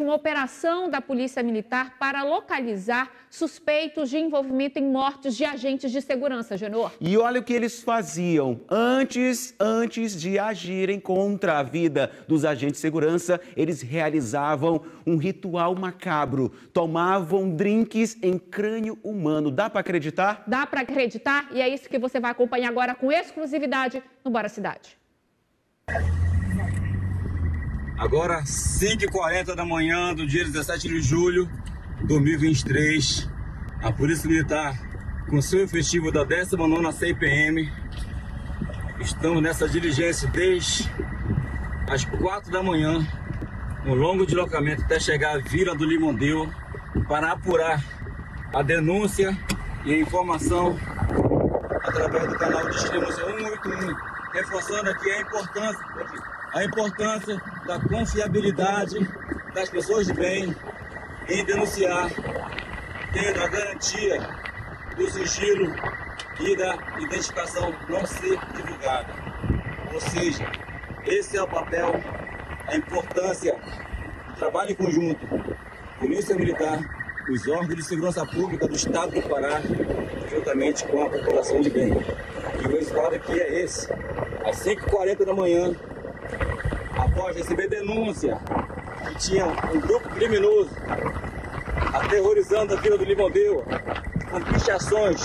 de uma operação da Polícia Militar para localizar suspeitos de envolvimento em mortes de agentes de segurança, Genor. E olha o que eles faziam. Antes, antes de agirem contra a vida dos agentes de segurança, eles realizavam um ritual macabro. Tomavam drinks em crânio humano. Dá para acreditar? Dá para acreditar e é isso que você vai acompanhar agora com exclusividade no Bora Cidade. Agora, 5h40 da manhã do dia 17 de julho de 2023, a Polícia Militar, com seu efetivo da 19ª CPM, estamos nessa diligência desde as 4 da manhã, um longo deslocamento até chegar à Vila do Limondeu, para apurar a denúncia e a informação através do canal de Extremância 181, reforçando aqui a importância a importância da confiabilidade das pessoas de bem em denunciar, tendo a garantia do sigilo e da identificação não ser divulgada. Ou seja, esse é o papel, a importância do trabalho em conjunto, Polícia Militar, os órgãos de segurança pública do Estado do Pará, juntamente com a população de bem. E o resultado aqui é esse. Às 5h40 da manhã, após receber denúncia. Que tinha um grupo criminoso aterrorizando a Vila do Limondeu com pichações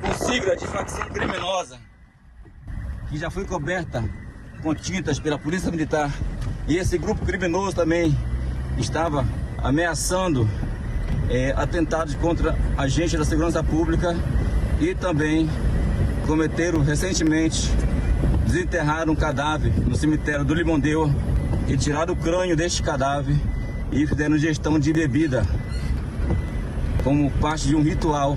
com sigla de facção criminosa que já foi coberta com tintas pela Polícia Militar. E esse grupo criminoso também estava ameaçando é, atentados contra agentes da segurança pública e também cometeram recentemente desenterraram um cadáver no cemitério do Limondeu, retiraram o crânio deste cadáver e fizeram gestão de bebida como parte de um ritual.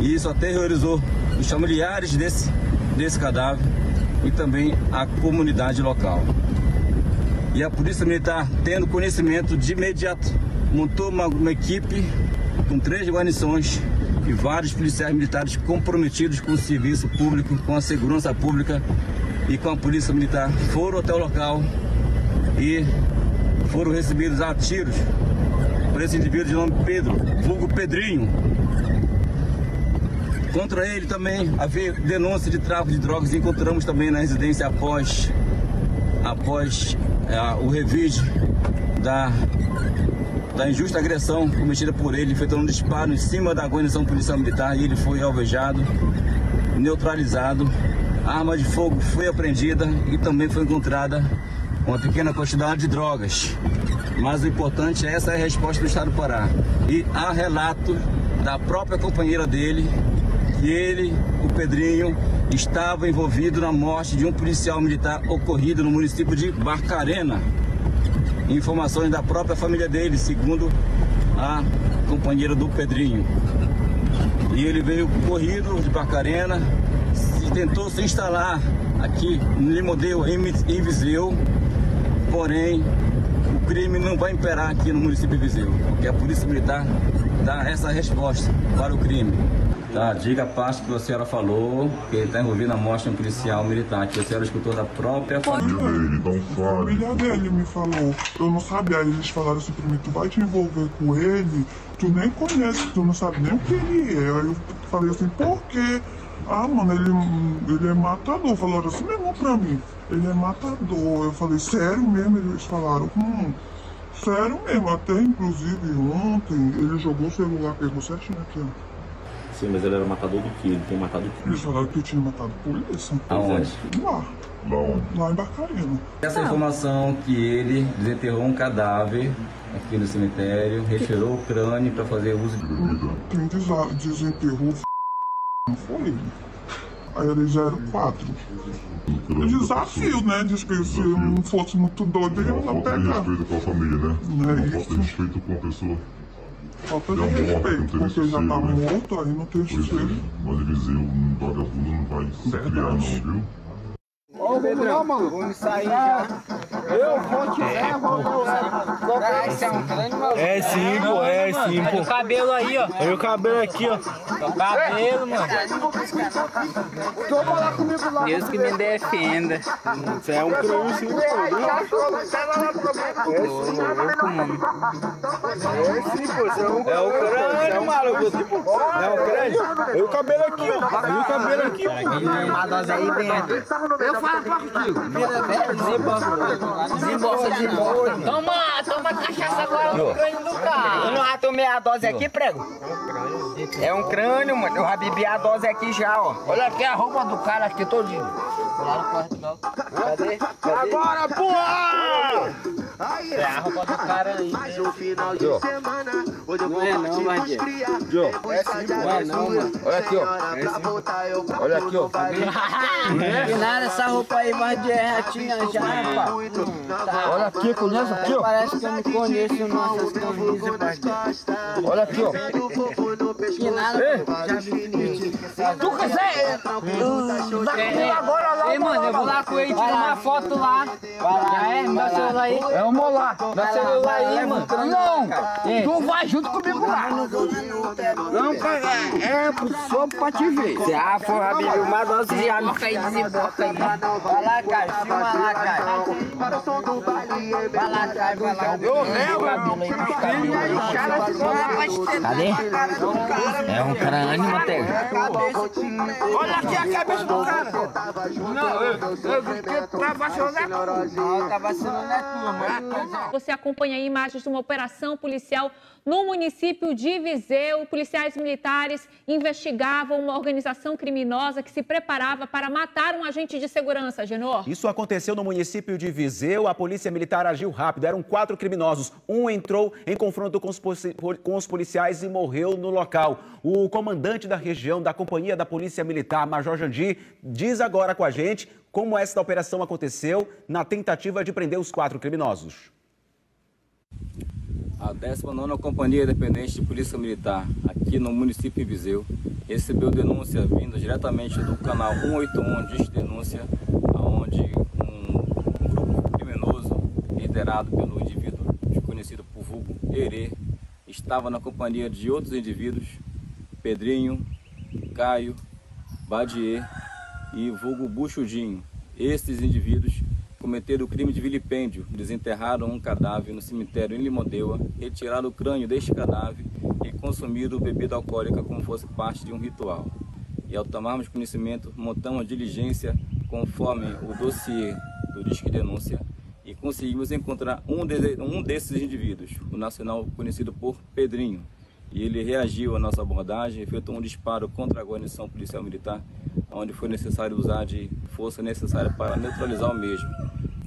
E isso aterrorizou os familiares desse, desse cadáver e também a comunidade local. E a Polícia Militar, tendo conhecimento de imediato, montou uma, uma equipe com três guarnições e vários policiais militares comprometidos com o serviço público, com a segurança pública e com a polícia militar foram até o local e foram recebidos a tiros por esse indivíduo de nome Pedro, vulgo Pedrinho. Contra ele também havia denúncia de tráfico de drogas encontramos também na residência após, após é, o revide da da injusta agressão cometida por ele, efetuando um disparo em cima da guarnição policial militar e ele foi alvejado, neutralizado. A arma de fogo foi apreendida e também foi encontrada uma pequena quantidade de drogas. Mas o importante é essa é a resposta do Estado do Pará. E há relato da própria companheira dele que ele, o Pedrinho, estava envolvido na morte de um policial militar ocorrido no município de Barcarena, informações da própria família dele, segundo a companheira do Pedrinho. E ele veio corrido de Barcarena, tentou se instalar aqui no Limodeu, em, Viseu, porém o crime não vai imperar aqui no município de Viseu, porque a Polícia Militar dá essa resposta para o crime. Tá, diga a parte que a senhora falou, que ele está envolvido na morte de um policial militar, que a senhora escutou da própria família dele, então fale. A família dele me falou, eu não sabia, aí eles falaram assim pra mim, tu vai te envolver com ele, tu nem conhece, tu não sabe nem o que ele é. Aí eu falei assim, por quê? Ah, mano, ele, ele é matador. Falaram assim mesmo pra mim, ele é matador. Eu falei, sério mesmo? Eles falaram, hum, sério mesmo. Até inclusive ontem ele jogou o celular, pegou certinho aqui, ó. Sim, mas ele era matador do que? Ele tem matado o? Eles falaram que eu tinha matado polícia. Aonde? Lá. Lá onde? Lá em Barcarena. Essa informação que ele desenterrou um cadáver aqui no cemitério, retirou o crânio para fazer uso de. Quem desenterrou não foi ele. Aí eles eram quatro. Desafio, né? Diz que se eu não fosse muito doido, ele ia Falta de pegar. respeito com a família, né? Não é Não isso. falta de respeito com a pessoa. Falta de Ele um respeito, não porque tem já tá né? morto, aí não tem Pois é, mas Eliseu, um vagabundo, não vai se criar não, viu? Ô, lá, mano. Vamos sair já. Eu vou te levar, É sim, pô, é sim, pô. Olha o cabelo aí, ó. Olha o cabelo aqui, ó. O cabelo, mano. Toma lá comigo lá. Deus que me defenda. Você é um crânio sim, Louco, mano. É sim, pô. Você é um É o crânio, maluco. Tipo, é o crânio. Olha o cabelo aqui, ó. Olha o cabelo aqui, pô. Uma dose aí dentro. Eu falo Toma, toma cachaça agora no crânio do carro. Eu não já tomei a dose aqui, prego? É um crânio, mano. Eu já bebi a dose aqui já, ó. Olha aqui a roupa do cara aqui todinho. Cadê? Agora, porra! É a roupa do cara aí. Mais um final de semana. Hoje eu vou Não é não, partir Vardy. esfriar. Jô, Depois sai da Não é não, mano. Olha aqui, ó. Olha aqui, ó. Que nada, essa roupa aí vai de ratinha já, pá. Muito na Olha aqui, conhece aqui, ó. Parece que eu não conheço nossas camisas, parceiro. Olha aqui, ó. Que nada, fininhos. Tu quiser? agora lá. Ei, mano, eu vou lá com ele tirar uma foto lá. Vai lá, é? Meu celular aí. É um molar. Meu celular aí, mano. Não, É. tu vai junto comigo lá. Não, cara, é só pra te ver. Se a for bebi uma dose já. Boca aí, desemboca aí. Vai lá, cara. Filma lá, cara. Para o som do baile é Vai lá, cara. Vai lá. Eu levo. Cabelo aí, puxa o cabelo aí. Cadê? É um crânio, Matheus. Olha aqui a cabeça do cara. Não, eu, eu vi que tá vacilando. Não, tá vacilando é tua. Você acompanha aí imagens de uma operação policial no município de Viseu. Policiais militares investigavam uma organização criminosa que se preparava para matar um agente de segurança, Genor. Isso aconteceu no município de Viseu. A polícia militar agiu rápido. Eram quatro criminosos. Um entrou em confronto com os, com os policiais e morreu no local. O comandante da região da Companhia da Polícia Militar, Major Jandir, diz agora com a gente como esta operação aconteceu na tentativa de prender os quatro criminosos. A 19ª Companhia Independente de Polícia Militar, aqui no município de Viseu, recebeu denúncia vinda diretamente do canal 181 Diz Denúncia, onde um liderado pelo indivíduo conhecido por vulgo Herê estava na companhia de outros indivíduos, Pedrinho, Caio, Badier e vulgo Buchudinho. Estes indivíduos cometeram o crime de vilipêndio, desenterraram um cadáver no cemitério em Limodeua, retiraram o crânio deste cadáver e consumiram bebida alcoólica como fosse parte de um ritual. E ao tomarmos conhecimento, montamos a diligência conforme o dossiê do Disque Denúncia conseguimos encontrar um, de- um desses indivíduos, o nacional conhecido por Pedrinho. E ele reagiu à nossa abordagem, efetuou um disparo contra a guarnição policial militar, onde foi necessário usar de força necessária para neutralizar o mesmo.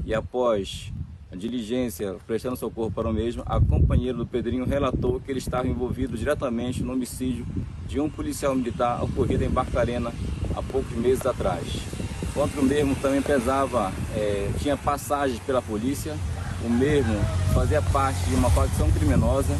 E após a diligência prestando socorro para o mesmo, a companheira do Pedrinho relatou que ele estava envolvido diretamente no homicídio de um policial militar ocorrido em Barcarena há poucos meses atrás. Contra o mesmo também pesava, eh, tinha passagens pela polícia, o mesmo fazia parte de uma facção criminosa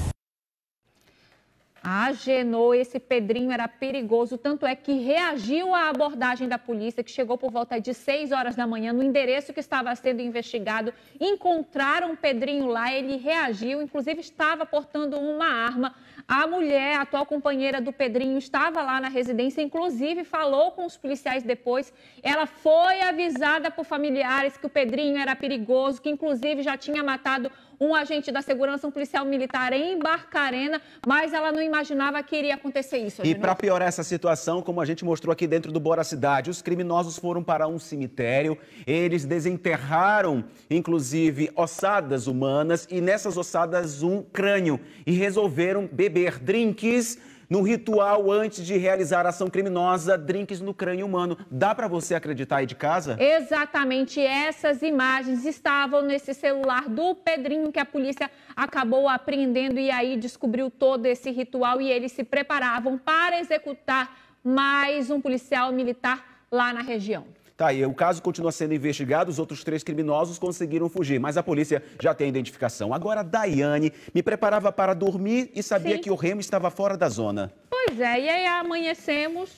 Genô, esse Pedrinho era perigoso, tanto é que reagiu à abordagem da polícia, que chegou por volta de 6 horas da manhã no endereço que estava sendo investigado. Encontraram o Pedrinho lá, ele reagiu, inclusive estava portando uma arma. A mulher, a atual companheira do Pedrinho, estava lá na residência, inclusive falou com os policiais depois. Ela foi avisada por familiares que o Pedrinho era perigoso, que inclusive já tinha matado um agente da segurança, um policial militar em Barcarena, mas ela não imaginava que iria acontecer isso. E para piorar essa situação, como a gente mostrou aqui dentro do Bora Cidade, os criminosos foram para um cemitério, eles desenterraram, inclusive, ossadas humanas e nessas ossadas um crânio e resolveram beber drinks no ritual antes de realizar ação criminosa, drinks no crânio humano. Dá para você acreditar aí de casa? Exatamente essas imagens estavam nesse celular do Pedrinho que a polícia acabou apreendendo e aí descobriu todo esse ritual e eles se preparavam para executar mais um policial militar lá na região. Tá aí, o caso continua sendo investigado, os outros três criminosos conseguiram fugir, mas a polícia já tem a identificação. Agora, Daiane me preparava para dormir e sabia Sim. que o Remo estava fora da zona. Pois é, e aí amanhecemos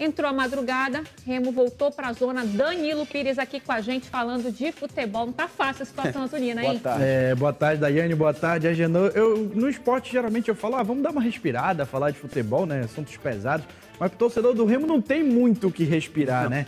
Entrou a madrugada, Remo voltou para a zona. Danilo Pires aqui com a gente falando de futebol. Não tá fácil a situação azulina, hein? É, boa tarde, Daiane, boa tarde, Agenor. Eu, no esporte, geralmente, eu falo, ah, vamos dar uma respirada, falar de futebol, né? Assuntos pesados. Mas o torcedor do Remo não tem muito o que respirar, né?